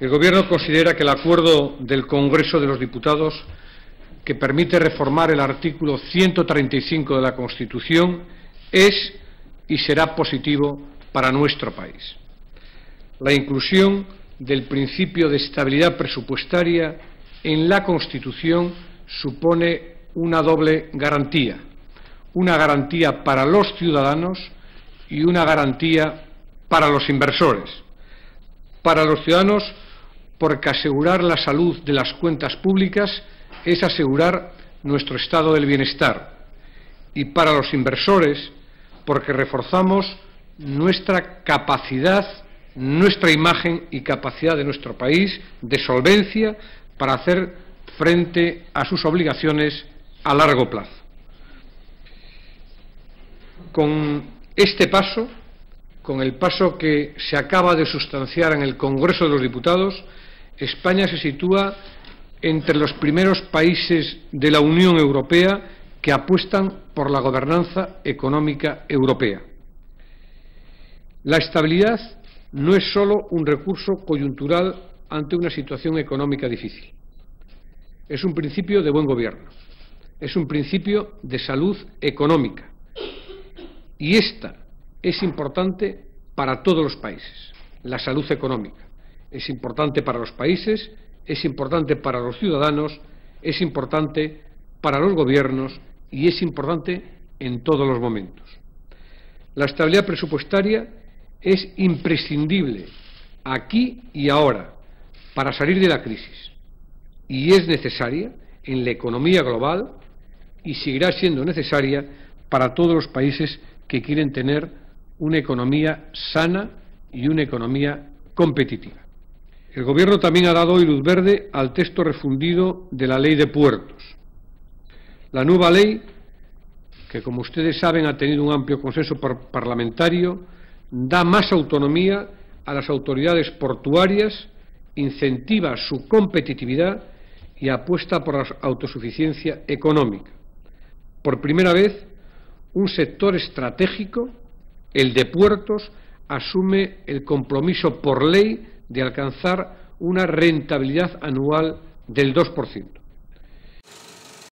El Gobierno considera que el acuerdo del Congreso de los Diputados, que permite reformar el artículo 135 de la Constitución, es y será positivo para nuestro país. La inclusión del principio de estabilidad presupuestaria en la Constitución supone una doble garantía, una garantía para los ciudadanos y una garantía para los inversores. Para los ciudadanos, porque asegurar la salud de las cuentas públicas es asegurar nuestro estado del bienestar. Y para los inversores, porque reforzamos nuestra capacidad, nuestra imagen y capacidad de nuestro país de solvencia para hacer frente a sus obligaciones a largo plazo. Con este paso, con el paso que se acaba de sustanciar en el Congreso de los Diputados, España se sitúa entre los primeros países de la Unión Europea que apuestan por la gobernanza económica europea. La estabilidad no es sólo un recurso coyuntural ante una situación económica difícil. Es un principio de buen gobierno, es un principio de salud económica. Y esta es importante para todos los países, la salud económica. Es importante para los países, es importante para los ciudadanos, es importante para los gobiernos y es importante en todos los momentos. La estabilidad presupuestaria es imprescindible aquí y ahora para salir de la crisis y es necesaria en la economía global y seguirá siendo necesaria para todos los países que quieren tener una economía sana y una economía competitiva. El Gobierno también ha dado hoy luz verde al texto refundido de la Ley de Puertos. La nueva ley, que como ustedes saben ha tenido un amplio consenso parlamentario, da más autonomía a las autoridades portuarias, incentiva su competitividad y apuesta por la autosuficiencia económica. Por primera vez, un sector estratégico, el de puertos, asume el compromiso por ley de alcanzar una rentabilidad anual del 2%.